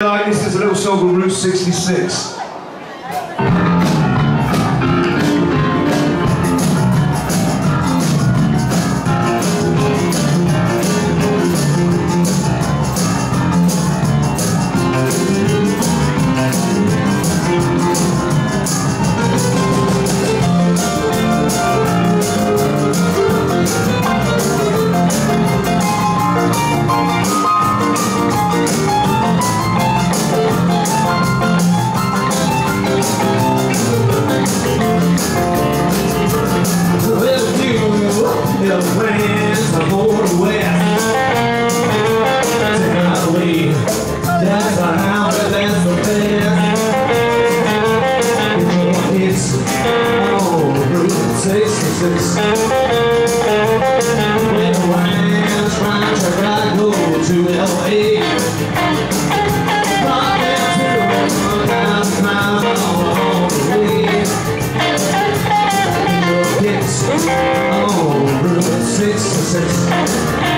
This is a little song called Route 66. Oh, room six six.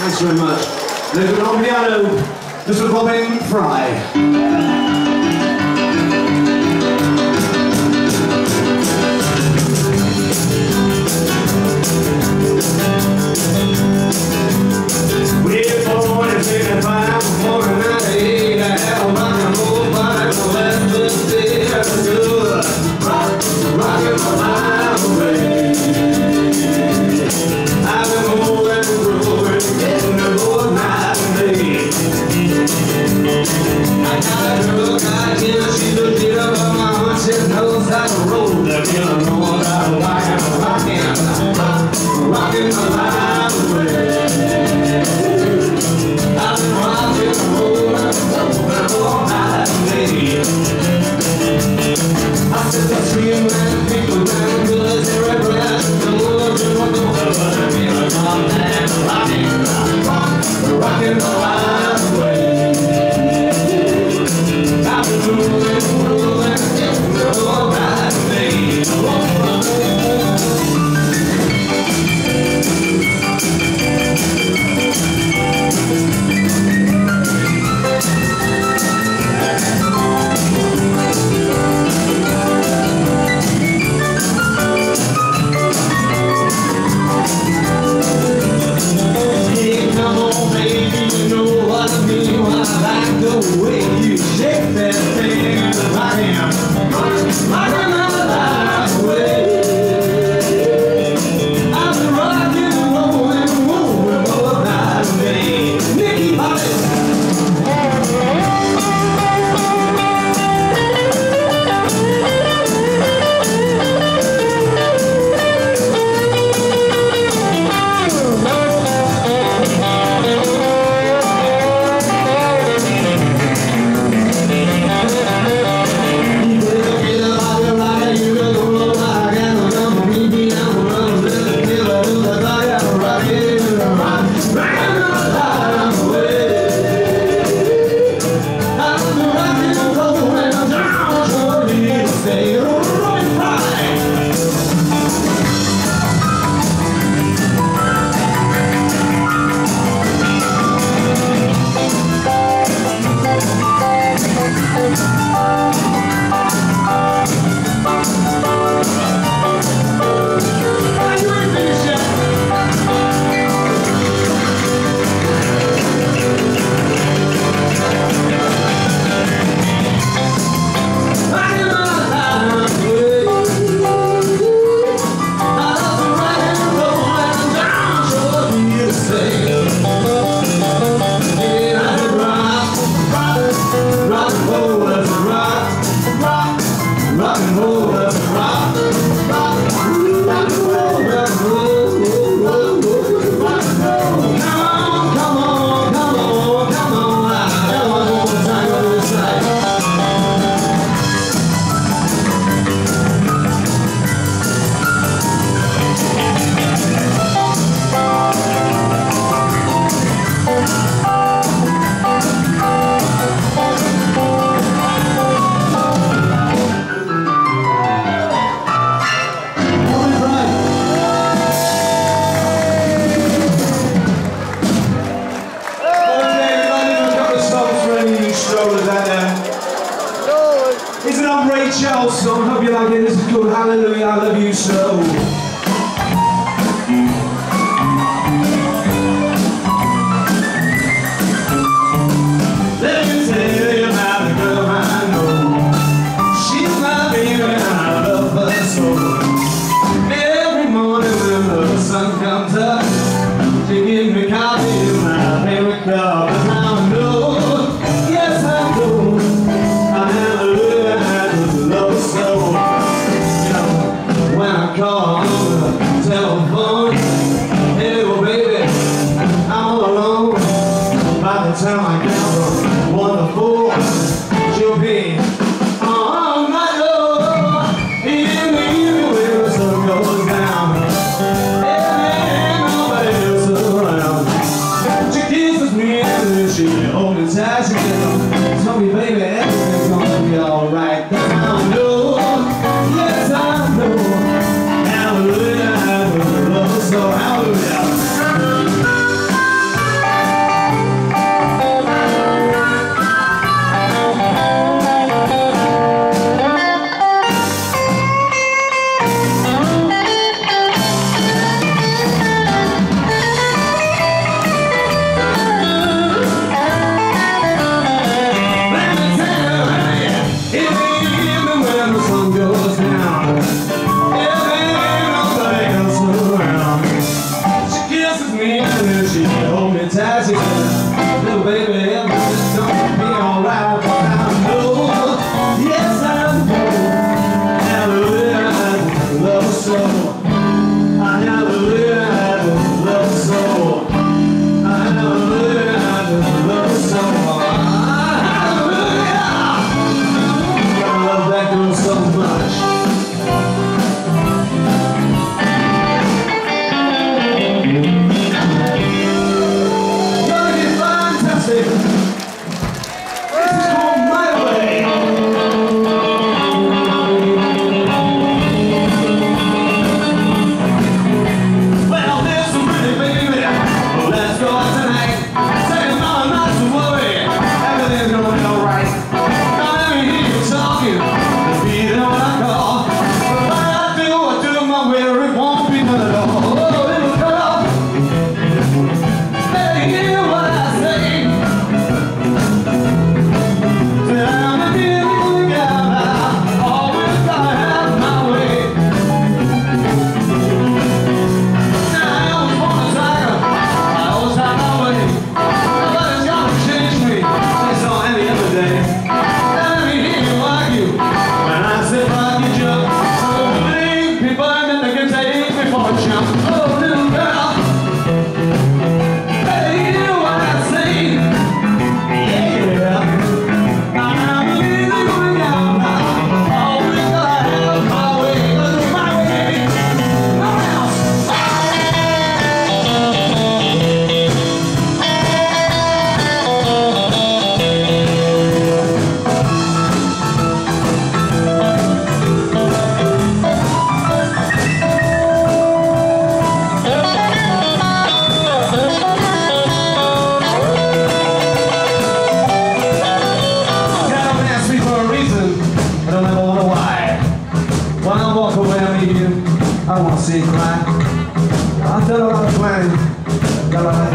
Thanks very much. And piano, Mr. Robin Fry.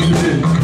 Things to do.